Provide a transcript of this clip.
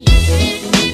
you.